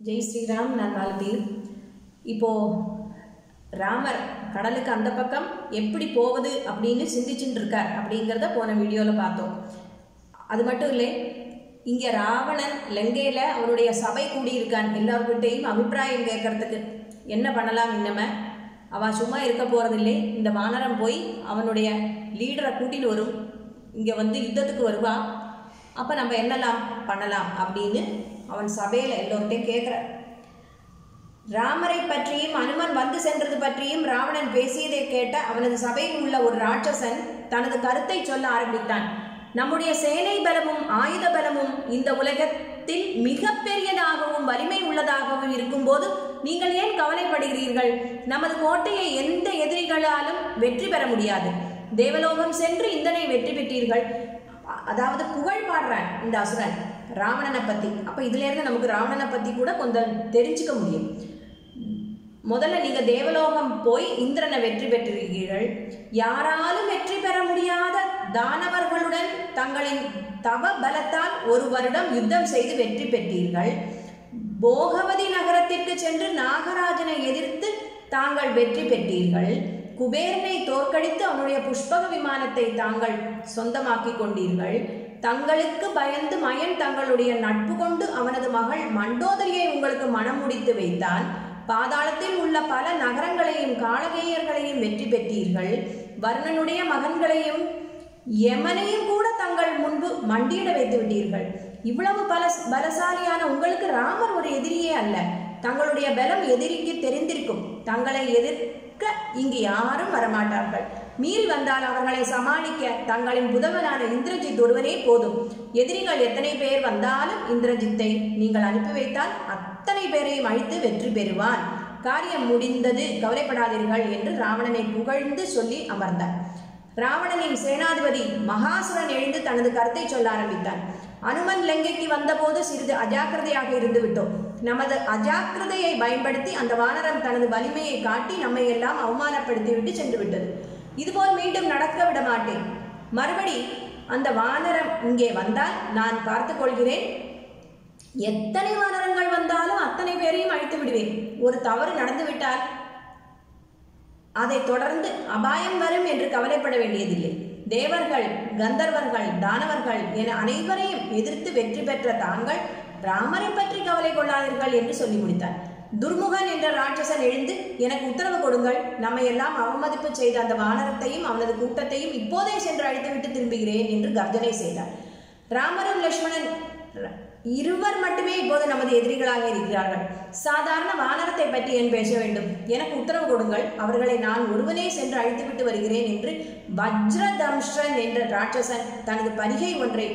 ஜெய் ஸ்ரீராம் நான் மாலதி இப்போ ராமர் கடலுக்கு அந்த பக்கம் எப்படி போவது அப்படின்னு சிந்திச்சுட்டு இருக்கார் அப்படிங்கிறத போன வீடியோவில் பார்த்தோம். அது மட்டும் இல்லை இங்கே ராவணன் லங்கையில் அவனுடைய சபை கூடியிருக்கான். எல்லார்கிட்டையும் அபிப்பிராயம் கேட்கறதுக்கு என்ன பண்ணலாம் இன்னம? அவன் சும்மா இருக்க போகிறதில்லை இந்த வானரம் போய் அவனுடைய லீடரை கூட்டின்னு வரும். இங்கே வந்து யுத்தத்துக்கு வருவா. அப்போ நம்ம என்னெல்லாம் பண்ணலாம் அப்படின்னு அவன் சபையில் எல்லோர்கிட்டையும் கேட்குறான் ராமரை பற்றியும் அனுமன் வந்து சென்றது பற்றியும் ராவணன் பேசியதை கேட்ட அவனது சபையில் உள்ள ஒரு ராட்சசன் தனது கருத்தை சொல்ல ஆரம்பித்தான். நம்முடைய சேனை பலமும் ஆயுத பலமும் இந்த உலகத்தில் மிக பெரியதாகவும் வலிமை உள்ளதாகவும் இருக்கும்போது நீங்கள் ஏன் கவலைப்படுகிறீர்கள்? நமது கோட்டையை எந்த எதிரிகளாலும் வெற்றி பெற முடியாது. தேவலோகம் சென்று இந்தனை வெற்றி பெற்றீர்கள். அதாவது புகழ் பாடுறான் இந்த அசுரன். ராவணனை பற்றி அப்போ இதுலேருந்து நமக்கு ராவணனை பற்றி கூட கொஞ்சம் தெரிஞ்சுக்க முடியும். முதல்ல நீங்கள் தேவலோகம் போய் இந்திரனை வெற்றி பெற்றிருக்கிறீர்கள் யாராலும் வெற்றி பெற முடியாத தானவர்களுடன் தங்களின் தவ பலத்தால் ஒரு வருடம் யுத்தம் செய்து வெற்றி பெற்றீர்கள். போகவதி நகரத்திற்கு சென்று நாகராஜனை எதிர்த்து தாங்கள் வெற்றி பெற்றீர்கள். குபேரனை தோற்கடித்து அவனுடைய புஷ்பக விமானத்தை தாங்கள் சொந்தமாக்கி கொண்டீர்கள். தங்களுக்கு பயந்து மயன் தங்களுடைய நட்பு கொண்டு அவனது மகள் மண்டோதரியை உங்களுக்கு மனம் முடித்து வைத்தான் பாதாளத்தில் உள்ள பல நகரங்களையும் காலகேயர்களையும் வெற்றி பெற்றீர்கள். வர்ணனுடைய மகன்களையும் யமனையும் கூட தங்கள் முன்பு மண்டியிட வைத்து விட்டீர்கள். இவ்வளவு பல பலசாலியான உங்களுக்கு ராமர் ஒரு எதிரியே அல்ல. தங்களுடைய பலம் எதிரிக்கு தெரிந்திருக்கும். தங்களை எதிர் எதிர்க்க இங்கு யாரும் வரமாட்டார்கள். மீறி வந்தால் அவர்களை சமாளிக்க தங்களின் புதவனான இந்திரஜித் ஒருவரே போதும். எதிரிகள் எத்தனை பேர் வந்தாலும் இந்திரஜித்தை நீங்கள் அனுப்பி வைத்தால் அத்தனை பேரையும் அழித்து வெற்றி பெறுவான் காரியம் முடிந்தது கவலைப்படாதீர்கள் என்று ராவணனை புகழ்ந்து சொல்லி அமர்ந்தார். ராவணனின் சேனாதிபதி மகாசுரன் எழுந்து தனது கருத்தை சொல்ல ஆரம்பித்தான் அனுமன் லங்கைக்கு வந்தபோது சிறிது அஜாக்கிரதையாக இருந்து விட்டோம் நமது அஜாக்கிரதையை பயன்படுத்தி அந்த வானரம் தனது வலிமையை காட்டி நம்மை எல்லாம் அவமானப்படுத்திவிட்டு சென்று விட்டது இதுபோல் மீண்டும் நடக்க விட மாட்டேன். மறுபடி அந்த வானரம் இங்கே வந்தால் நான் பார்த்து கொள்கிறேன். எத்தனை வானரங்கள் வந்தாலும் அத்தனை பேரையும் அழித்து விடுவேன். ஒரு தவறு நடந்துவிட்டால் அதை தொடர்ந்து அபாயம் வரும் என்று கவலைப்பட வேண்டியதில்லை. தேவர்கள் கந்தர்வர்கள் தானவர்கள் என அனைவரையும் எதிர்த்து வெற்றி பெற்ற தாங்கள் ராமரை பற்றி கவலை கொள்ளாதீர்கள் என்று சொல்லி முடித்தார். துர்முகன் என்ற ராட்சசன் எழுந்து எனக்கு உத்தரவு கொடுங்கள். நம்மை எல்லாம் அவமதிப்பு செய்த அந்த வானரத்தையும் அவனது கூட்டத்தையும் இப்போதே சென்று அழித்துவிட்டு திரும்புகிறேன் என்று கர்ஜனை செய்தார். ராமரும் லட்சுமணன் இருவர் மட்டுமே இப்போது நமது எதிரிகளாக இருக்கிறார்கள். சாதாரண வானரத்தை பற்றி ஏன் பேச வேண்டும்? எனக்கு உத்தரவு கொடுங்கள். அவர்களை நான் ஒருவனே சென்று அழித்துவிட்டு வருகிறேன் என்று வஜ்ரதம்ஷன் என்ற ராட்சசன் தனது பரிகை ஒன்றை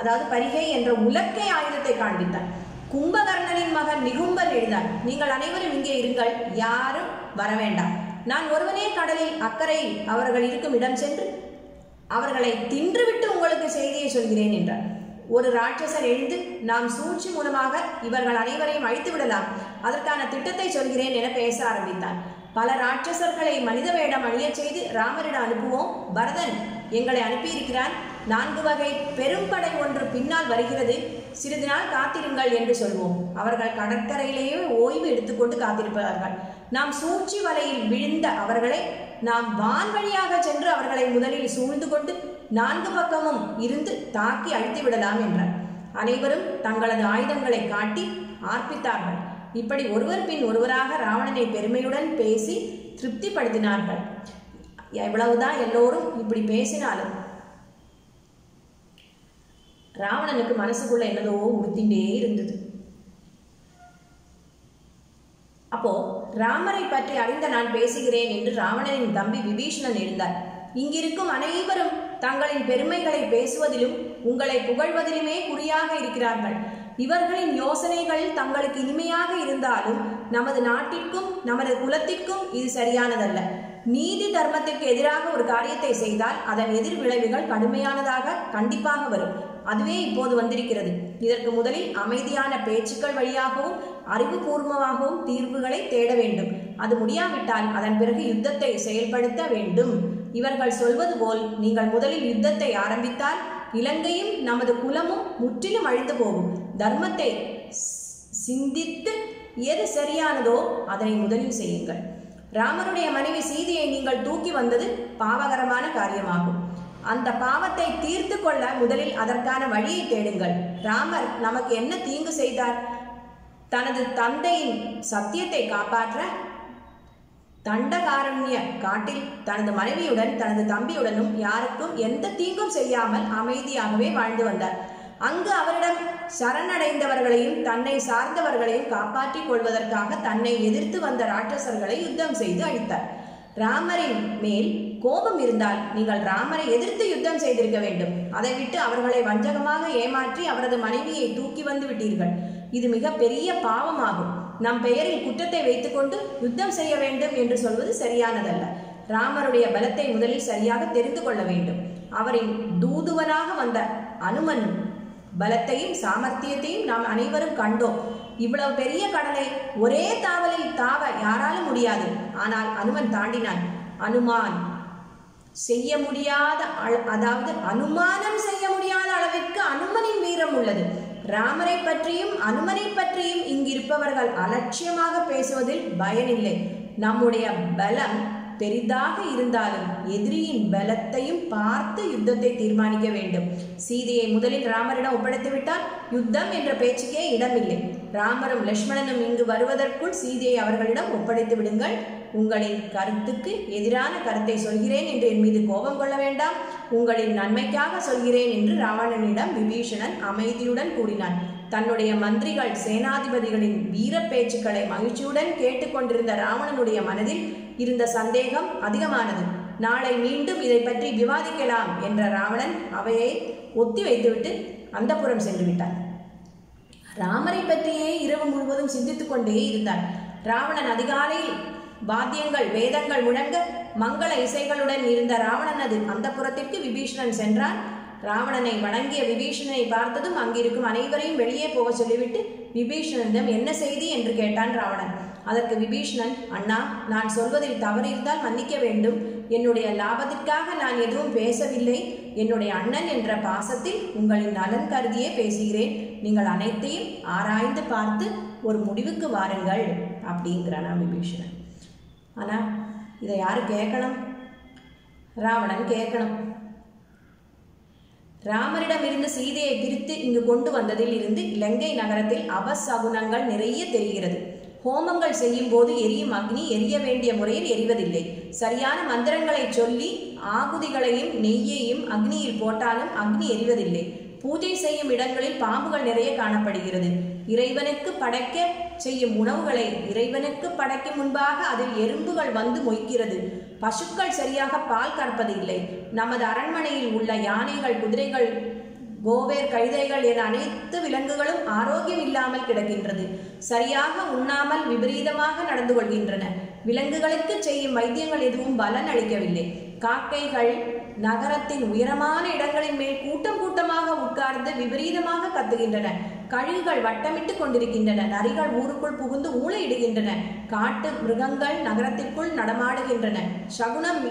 அதாவது பரிகை என்ற உலக்கை ஆயுதத்தை காண்பித்தான் கும்பகர்ணனின் மகன் நிகும்பன் எழுந்தார் நீங்கள் அனைவரும் இங்கே இருங்கள் யாரும் வர வேண்டாம். நான் ஒருவனே கடலில் அக்கறையில் அவர்கள் இருக்கும் இடம் சென்று அவர்களை தின்றுவிட்டு உங்களுக்கு செய்தியை சொல்கிறேன் என்றார். ஒரு ராட்சசர் எழுந்து நாம் சூழ்ச்சி மூலமாக இவர்கள் அனைவரையும் அழித்து விடலாம். அதற்கான திட்டத்தை சொல்கிறேன் என பேச ஆரம்பித்தார். பல ராட்சசர்களை மனித வேடம் அழியச் செய்து ராமரிடம் அனுப்புவோம் பரதன் எங்களை அனுப்பியிருக்கிறான். நான்கு வகை பெரும்படை ஒன்று பின்னால் வருகிறது. சிறிது நாள் காத்திருங்கள் என்று சொல்வோம். அவர்கள் கடற்கரையிலேயே ஓய்வு எடுத்துக்கொண்டு காத்திருப்பார்கள். நாம் சூழ்ச்சி வலையில் விழுந்த அவர்களை நாம் வான் வழியாக சென்று அவர்களை முதலில் சூழ்ந்து கொண்டு நான்கு பக்கமும் இருந்து தாக்கி அழித்து விடலாம் என்றார். அனைவரும் தங்களது ஆயுதங்களை காட்டி ஆர்ப்பித்தார்கள். இப்படி ஒருவர் பின் ஒருவராக ராவணனை பெருமையுடன் பேசி திருப்திப்படுத்தினார்கள். எவ்வளவுதான் எல்லோரும் இப்படி பேசினாலும். ராவணனுக்கு மனசுக்குள்ள என்னதோ உறுத்திண்டே இருந்தது. அப்போ ராமரை பற்றி அறிந்த நான் பேசுகிறேன் என்று ராவணனின் தம்பி விபீஷணன் எழுந்தார். இங்கிருக்கும் அனைவரும் தங்களின் பெருமைகளை பேசுவதிலும் உங்களை புகழ்வதிலுமே குறியாக இருக்கிறார்கள். இவர்களின் யோசனைகள் தங்களுக்கு இனிமையாக இருந்தாலும் நமது நாட்டிற்கும் நமது குலத்திற்கும் இது சரியானதல்ல. நீதி தர்மத்திற்கு எதிராக ஒரு காரியத்தை செய்தால் அதன் எதிர் விளைவுகள் கடுமையானதாக கண்டிப்பாக வரும். அதுவே இப்போது வந்திருக்கிறது. இதற்கு முதலில் அமைதியான பேச்சுக்கள் வழியாகவும் அறிவுபூர்வமாகவும் தீர்வுகளை தேட வேண்டும். அது முடியாவிட்டால் அதன் பிறகு யுத்தத்தை செயல்படுத்த வேண்டும். இவர்கள் சொல்வது போல் நீங்கள் முதலில் யுத்தத்தை ஆரம்பித்தால் இலங்கையும் நமது குலமும் முற்றிலும் அழிந்து போகும். தர்மத்தை சிந்தித்து எது சரியானதோ அதனை முதலில் செய்யுங்கள். ராமருடைய மனைவி சீதையை நீங்கள் தூக்கி வந்தது பாவகரமான காரியமாகும். அந்த பாவத்தை தீர்த்து கொள்ள முதலில் அதற்கான வழியை தேடுங்கள். ராமர் நமக்கு என்ன தீங்கு செய்தார்? தனது தந்தையின் சத்தியத்தை காப்பாற்ற தண்டகாரண்ய காட்டில் தனது மனைவியுடன் தனது தம்பியுடனும் யாருக்கும் எந்த தீங்கும் செய்யாமல் அமைதியாகவே வாழ்ந்து வந்தார். அங்கு அவரிடம் சரணடைந்தவர்களையும் தன்னை சார்ந்தவர்களையும் காப்பாற்றிக் கொள்வதற்காக தன்னை எதிர்த்து வந்த ராட்சசர்களை யுத்தம் செய்து அழித்தார். ராமரின் மேல் கோபம் இருந்தால் நீங்கள் ராமரை எதிர்த்து யுத்தம் செய்திருக்க வேண்டும். அதை விட்டு அவர்களை வஞ்சகமாக ஏமாற்றி அவரது மனைவியை தூக்கி வந்து விட்டீர்கள். இது மிக பெரிய பாவமாகும். நம் பெயரில் குற்றத்தை வைத்துக்கொண்டு யுத்தம் செய்ய வேண்டும் என்று சொல்வது சரியானதல்ல. ராமருடைய பலத்தை முதலில் சரியாக தெரிந்து கொள்ள வேண்டும். அவரின் தூதுவனாக வந்த அனுமன் பலத்தையும் சாமர்த்தியத்தையும் நாம் அனைவரும் கண்டோம். இவ்வளவு பெரிய கடலை ஒரே தாவலில் தாவ யாராலும் முடியாது. ஆனால் அனுமன் தாண்டினான். அனுமான் செய்ய முடியாத அதாவது அனுமானம் செய்ய முடியாத அளவிற்கு அனுமனின் வீரம் உள்ளது. ராமரை பற்றியும் அனுமனை பற்றியும் இங்கிருப்பவர்கள் அலட்சியமாக பேசுவதில் பயனில்லை. நம்முடைய பலம் பெரிதாக இருந்தாலும் எதிரியின் பலத்தையும் பார்த்து யுத்தத்தை தீர்மானிக்க வேண்டும். சீதையை முதலில் ராமரிடம் ஒப்படைத்துவிட்டால் யுத்தம் என்ற பேச்சுக்கே இடமில்லை. ராமரும் லட்சுமணனும் இங்கு வருவதற்குள் சீதையை அவர்களிடம் ஒப்படைத்து விடுங்கள். உங்களின் கருத்துக்கு எதிரான கருத்தை சொல்கிறேன் என்று என் மீது கோபம் கொள்ள வேண்டாம். உங்களின் நன்மைக்காக சொல்கிறேன் என்று ராவணனிடம் விபீஷணன் அமைதியுடன் கூறினான். தன்னுடைய மந்திரிகள் சேனாதிபதிகளின் வீர பேச்சுக்களை மகிழ்ச்சியுடன் கேட்டுக்கொண்டிருந்த ராவணனுடைய மனதில் இருந்த சந்தேகம் அதிகமானது. நாளை மீண்டும் இதை பற்றி விவாதிக்கலாம் என்ற ராவணன் அவையை ஒத்தி வைத்துவிட்டு அந்தப்புறம் சென்று விட்டான். ராமரை பற்றியே இரவு முழுவதும் சிந்தித்துக் கொண்டே இருந்தான். ராவணன் அதிகாலையில் வாத்தியங்கள் வேதங்கள் முழங்க மங்கள இசைகளுடன் இருந்த ராவணனது அந்த புறத்திற்கு விபீஷணன் சென்றான். ராவணனை வணங்கிய விபீஷணனை பார்த்ததும் அங்கிருக்கும் அனைவரையும் வெளியே போக சொல்லிவிட்டு விபீஷணனிடம் என்ன செய்தி? என்று கேட்டான் ராவணன். அதற்கு விபீஷணன் அண்ணா நான் சொல்வதில் தவறு இருந்தால் மன்னிக்க வேண்டும். என்னுடைய லாபத்திற்காக நான் எதுவும் பேசவில்லை. என்னுடைய அண்ணன் என்ற பாசத்தில் உங்களின் நலன் கருதியே பேசுகிறேன். நீங்கள் அனைத்தையும் ஆராய்ந்து பார்த்து ஒரு முடிவுக்கு வாருங்கள் அப்படிங்கிறானா விபீஷணன். ஆனால் இதை யார் கேட்கணும்? ராவணன் கேட்கணும். ராமரிடம் இருந்து சீதையை பிரித்து இங்கு கொண்டு வந்ததில் இருந்து இலங்கை நகரத்தில் அபசகுனங்கள் நிறைய தெரிகிறது. ஹோமங்கள் செய்யும் போது எரியும் அக்னி எரிய வேண்டிய முறையில் எரிவதில்லை. சரியான மந்திரங்களை சொல்லி ஆகுதிகளையும் நெய்யையும் அக்னியில் போட்டாலும் அக்னி எரிவதில்லை. பூஜை செய்யும் இடங்களில் பாம்புகள் நிறைய காணப்படுகிறது. இறைவனுக்கு படைக்க செய்யும் உணவுகளை இறைவனுக்கு படைக்கும் முன்பாக அதில் எறும்புகள் வந்து மொய்க்கிறது. பசுக்கள் சரியாக பால் கறப்பது இல்லை நமது அரண்மனையில் உள்ள யானைகள் குதிரைகள் கோவேர் கழுதைகள் என அனைத்து விலங்குகளும் ஆரோக்கியம் இல்லாமல் கிடக்கின்றது. சரியாக உண்ணாமல் விபரீதமாக நடந்து கொள்கின்றன. விலங்குகளுக்கு செய்யும் வைத்தியங்கள் எதுவும் பலன் அளிக்கவில்லை. காக்கைகள் நகரத்தின் உயரமான இடங்களின் மேல் கூட்டம் கூட்டமாக உட்கார்ந்து விபரீதமாக கத்துகின்றன. கழுகுகள் வட்டமிட்டு கொண்டிருக்கின்றன. நரிகள் ஊருக்குள் புகுந்து ஊழையிடுகின்றன காட்டு மிருகங்கள் நகரத்திற்குள் நடமாடுகின்றன. சகுனம்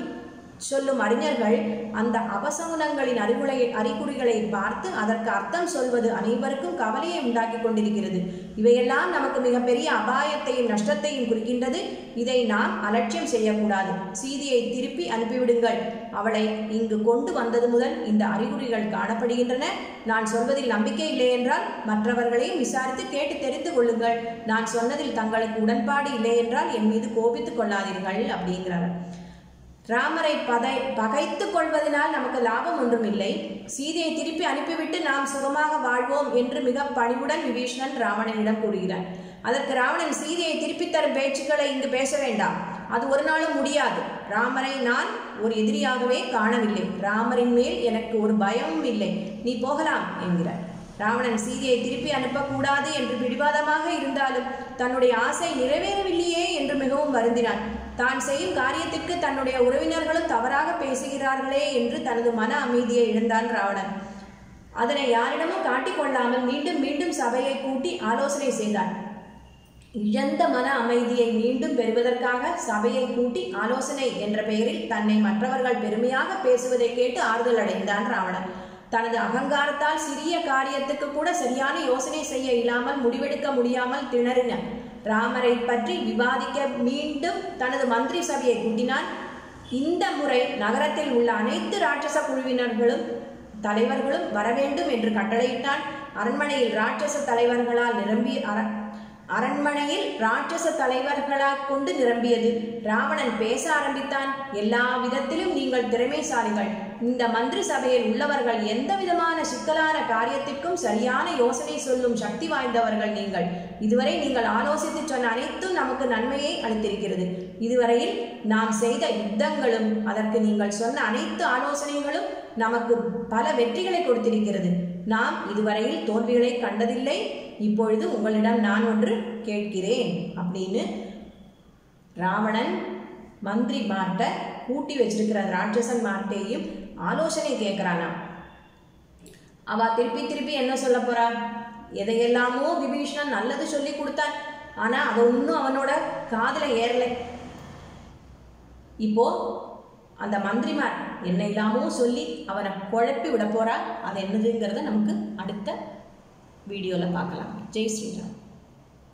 சொல்லும் அறிஞர்கள் அந்த அபசகுனங்களின் அறிகுலை அறிகுறிகளை பார்த்து அதற்கு அர்த்தம் சொல்வது அனைவருக்கும் கவலையை உண்டாக்கி கொண்டிருக்கிறது. இவையெல்லாம் நமக்கு மிகப்பெரிய அபாயத்தையும் நஷ்டத்தையும் குறிக்கின்றது. இதை நாம் அலட்சியம் செய்யக்கூடாது. சீதியை திருப்பி அனுப்பிவிடுங்கள். அவளை இங்கு கொண்டு வந்தது முதல் இந்த அறிகுறிகள் காணப்படுகின்றன. நான் சொல்வதில் நம்பிக்கை இல்லை என்றால் மற்றவர்களையும் விசாரித்து கேட்டு தெரிந்து கொள்ளுங்கள். நான் சொன்னதில் தங்களுக்கு உடன்பாடு இல்லை என்றால் என் மீது கோபித்துக் கொள்ளாதீர்கள் அப்படிங்கிறார் ராமரை பதை பகைத்து கொள்வதனால் நமக்கு லாபம் ஒன்றும் இல்லை சீதையை திருப்பி அனுப்பிவிட்டு நாம் சுகமாக வாழ்வோம் என்று மிக பணிவுடன் விபீஷணன் ராவணனிடம் கூறுகிறார். அதற்கு ராவணன் சீதையை திருப்பித் தரும் பேச்சுக்களை இங்கு பேச வேண்டாம். அது ஒரு நாளும் முடியாது. ராமரை நான் ஒரு எதிரியாகவே காணவில்லை. ராமரின் மேல் எனக்கு ஒரு பயமும் இல்லை. நீ போகலாம் என்கிறார். ராவணன் சீதையை திருப்பி அனுப்பக்கூடாது என்று பிடிவாதமாக இருந்தாலும் தன்னுடைய ஆசை நிறைவேறவில்லையே என்று மிகவும் வருந்தினான். தான் செய்யும் காரியத்திற்கு தன்னுடைய உறவினர்களும் தவறாக பேசுகிறார்களே என்று தனது மன அமைதியை இழந்தான் ராவணன். அதனை யாரிடமும் காட்டிக்கொள்ளாமல் மீண்டும் மீண்டும் சபையை கூட்டி ஆலோசனை செய்தான். இழந்த மன அமைதியை மீண்டும் பெறுவதற்காக சபையை கூட்டி ஆலோசனை என்ற பெயரில் தன்னை மற்றவர்கள் பெருமையாக பேசுவதை கேட்டு ஆறுதல் அடைந்தான் ராவணன். தனது அகங்காரத்தால் சிறிய காரியத்துக்கு கூட சரியான யோசனை செய்ய இல்லாமல் முடிவெடுக்க முடியாமல் திணறின. ராமரை பற்றி விவாதிக்க மீண்டும் தனது மந்திரி சபையை கூட்டினான். இந்த முறை நகரத்தில் உள்ள அனைத்து ராட்சச குழுவினர்களும் தலைவர்களும் வரவேண்டும் என்று கட்டளையிட்டான். அரண்மனையில் ராட்சச தலைவர்களால் நிரம்பி அர அரண்மனையில் ராட்சச தலைவர்களாக கொண்டு நிரம்பியது. ராவணன் பேச ஆரம்பித்தான். எல்லா விதத்திலும் நீங்கள் திறமைசாலிகள். இந்த மந்திரி சபையில் உள்ளவர்கள் எந்த விதமான சிக்கலான காரியத்திற்கும் சரியான யோசனை சொல்லும் சக்தி வாய்ந்தவர்கள் நீங்கள். இதுவரை நீங்கள் ஆலோசித்து சொன்ன அனைத்தும் நமக்கு நன்மையை அளித்திருக்கிறது. இதுவரையில் நாம் செய்த யுத்தங்களும் அதற்கு நீங்கள் சொன்ன அனைத்து ஆலோசனைகளும் நமக்கு பல வெற்றிகளை கொடுத்திருக்கிறது. நாம் இதுவரையில் தோல்விகளை கண்டதில்லை. இப்பொழுது உங்களிடம் நான் ஒன்று கேட்கிறேன். அப்படின்னு ராவணன் மந்திரி மார்ட்ட கூட்டி வச்சிருக்கிற ராட்சசன் மார்ட்டையும் ஆலோசனை கேட்குறானா அவ திருப்பி திருப்பி என்ன சொல்ல போறா? எதையெல்லாமோ விபீஷணன் நல்லது சொல்லி கொடுத்தான் ஆனா அது ஒன்றும் அவனோட காதுல ஏறல. இப்போ அந்த மந்திரிமார் என்ன இல்லாமோ சொல்லி அவனை குழப்பி விட போறா. அது என்னதுங்கிறத நமக்கு அடுத்த வீடியோவில் பார்க்கலாம் ஜெய் ஸ்ரீராம்.